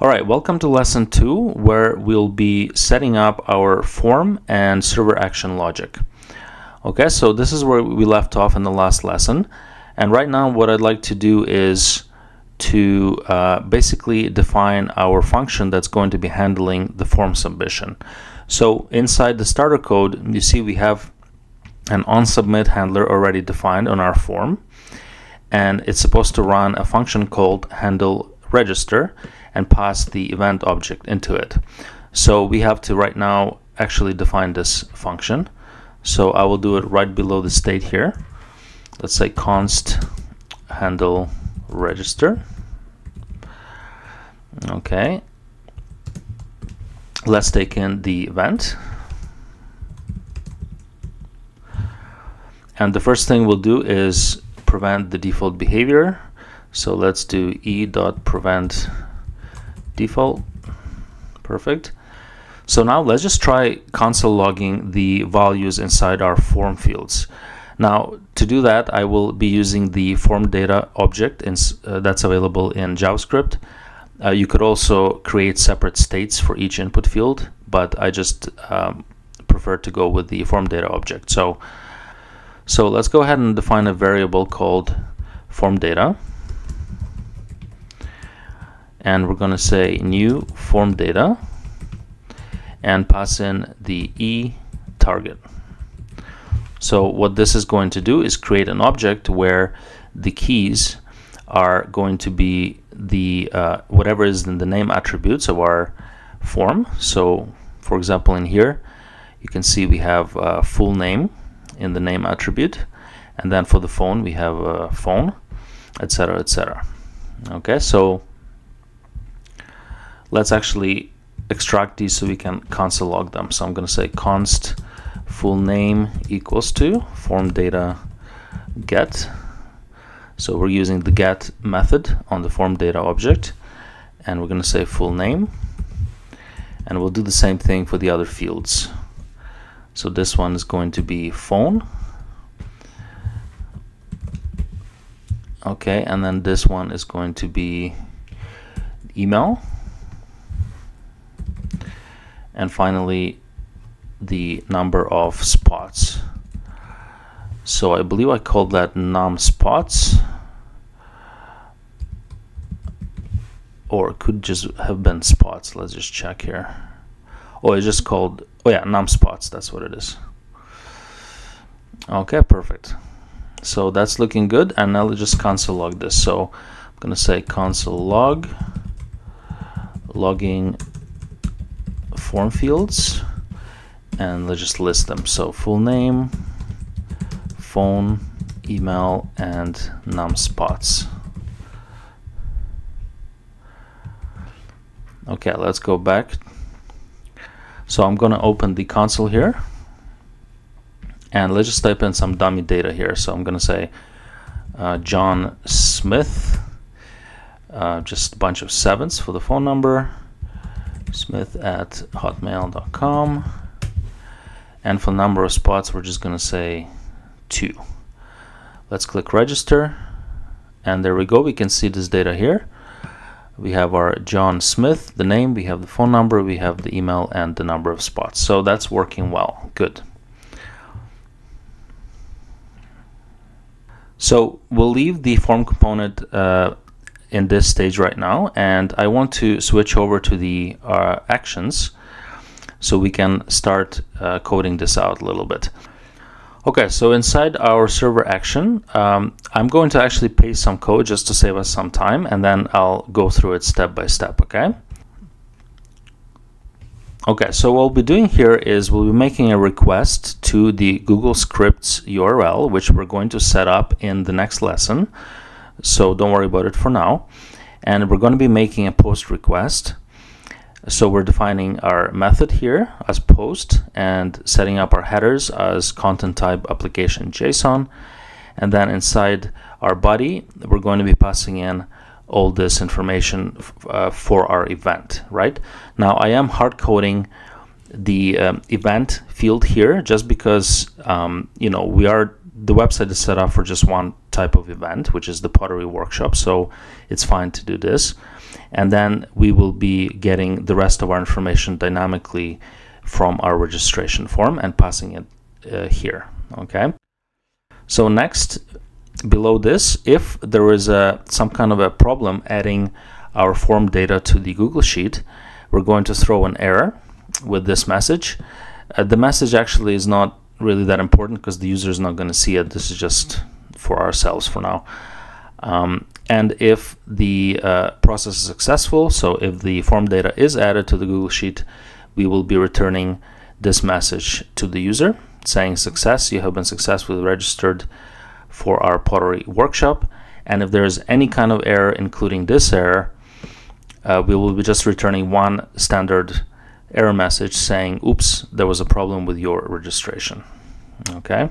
All right, welcome to lesson two, where we'll be setting up our form and server action logic. Okay, so this is where we left off in the last lesson. And right now what I'd like to do is to uh, basically define our function that's going to be handling the form submission. So inside the starter code, you see we have an onSubmit handler already defined on our form. And it's supposed to run a function called handle register and pass the event object into it. So we have to right now actually define this function. So I will do it right below the state here. Let's say const handle register. Okay. Let's take in the event. And the first thing we'll do is prevent the default behavior. So let's do e.prevent default. Perfect. So now let's just try console logging the values inside our form fields. Now to do that I will be using the form data object in, uh, that's available in JavaScript. Uh, you could also create separate states for each input field, but I just um, prefer to go with the form data object. So, so let's go ahead and define a variable called form data and we're going to say new form data and pass in the e target. So what this is going to do is create an object where the keys are going to be the uh, whatever is in the name attributes of our form. So for example in here you can see we have full name in the name attribute and then for the phone we have a phone etc etc okay so let's actually extract these so we can console log them. So I'm going to say const full name equals to form data get. So we're using the get method on the form data object and we're going to say full name and we'll do the same thing for the other fields. So this one is going to be phone. Okay, and then this one is going to be email and finally the number of spots. So I believe I called that num spots. Or it could just have been spots. Let's just check here. Oh it's just called oh yeah num spots. That's what it is. Okay perfect. So that's looking good. And now let's just console log this. So I'm gonna say console log logging form fields and let's just list them. So full name, phone, email, and num spots. Okay, let's go back. So I'm to open the console here and let's just type in some dummy data here. So I'm to say uh, John Smith, uh, just a bunch of sevens for the phone number, smith at hotmail.com and for number of spots we're just gonna say two. Let's click register. And there we go. We can see this data here. We have our John Smith the name. We have the phone number. We have the email and the number of spots. So that's working well. Good. So we'll leave the form component uh, in this stage right now and I want to switch over to the uh, actions so we can start uh, coding this out a little bit. Okay, so inside our server action, um, I'm going to actually paste some code just to save us some time and then I'll go through it step by step, okay? Okay, so what we'll be doing here is we'll be making a request to the Google Scripts URL, which we're going to set up in the next lesson so don't worry about it for now. And we're going to be making a post request. So we're defining our method here as post and setting up our headers as content type application JSON. And then inside our body we're going to be passing in all this information uh, for our event right? Now I am hard coding the um, event field here just because um, you know we are the website is set up for just one type of event, which is the pottery workshop. So it's fine to do this. And then we will be getting the rest of our information dynamically from our registration form and passing it uh, here. Okay. So next, below this, if there is a some kind of a problem adding our form data to the Google Sheet, we're going to throw an error with this message. Uh, the message actually is not really that important because the user is not going to see it. This is just for ourselves for now. Um, and if the uh, process is successful, so if the form data is added to the Google Sheet, we will be returning this message to the user saying success, you have been successfully registered for our pottery workshop. And if there is any kind of error, including this error, uh, we will be just returning one standard error message saying, oops, there was a problem with your registration. Okay.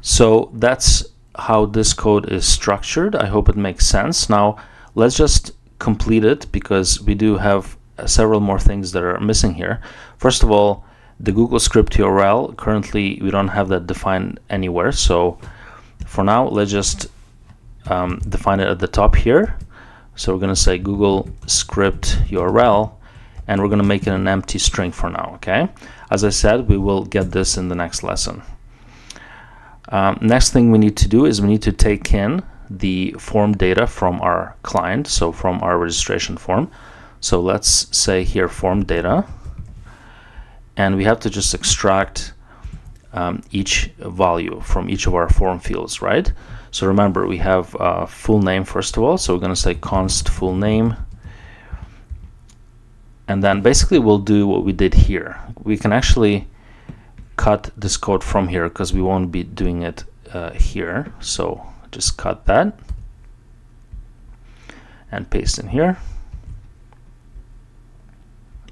So that's how this code is structured. I hope it makes sense. Now let's just complete it because we do have several more things that are missing here. First of all, the Google script URL, currently we don't have that defined anywhere. So for now, let's just um, define it at the top here. So we're going to say Google script URL and we're going to make it an empty string for now. Okay. As I said, we will get this in the next lesson. Um, next thing we need to do is we need to take in the form data from our client, so from our registration form. So let's say here form data, and we have to just extract um, each value from each of our form fields, right? So remember, we have uh, full name first of all, so we're going to say const full name, and then basically we'll do what we did here. We can actually cut this code from here because we won't be doing it uh, here. So just cut that and paste in here.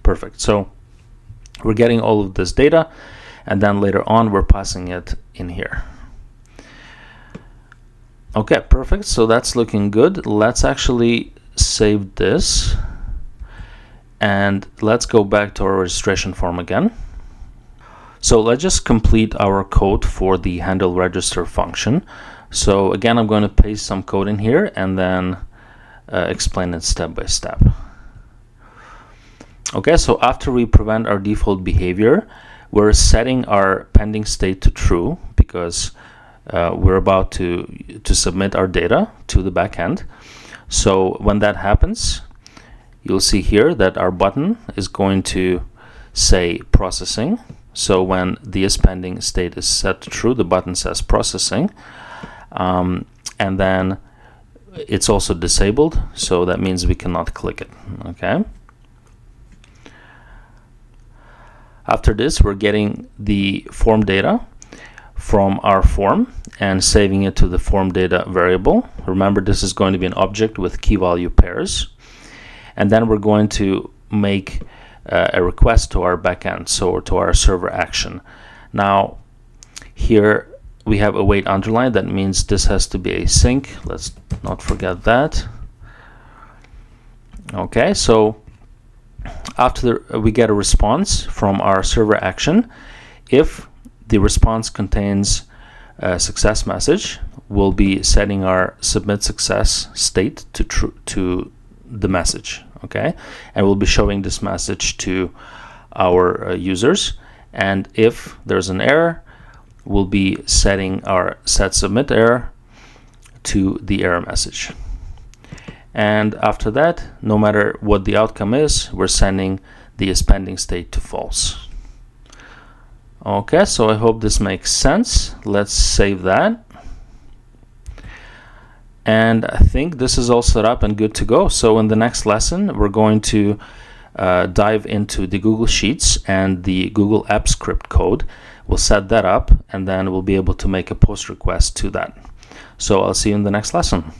Perfect. So we're getting all of this data and then later on we're passing it in here. Okay, perfect. So that's looking good. Let's actually save this and let's go back to our registration form again. So let's just complete our code for the handle register function. So again, I'm going to paste some code in here and then uh, explain it step by step. Okay, so after we prevent our default behavior, we're setting our pending state to true because uh, we're about to, to submit our data to the backend. So when that happens, you'll see here that our button is going to say processing so when the is pending state is set to true, the button says processing. Um, and then it's also disabled, so that means we cannot click it. Okay. After this, we're getting the form data from our form and saving it to the form data variable. Remember, this is going to be an object with key value pairs. And then we're going to make uh, a request to our backend, so to our server action. Now, here we have await underline. That means this has to be async. Let's not forget that. Okay, so after the, we get a response from our server action, if the response contains a success message, we'll be setting our submit success state to true to the message okay? And we'll be showing this message to our uh, users. And if there's an error we'll be setting our set submit error to the error message. And after that no matter what the outcome is we're sending the is pending state to false. Okay so I hope this makes sense. Let's save that and I think this is all set up and good to go. So in the next lesson, we're going to uh, dive into the Google Sheets and the Google App Script code. We'll set that up and then we'll be able to make a post request to that. So I'll see you in the next lesson.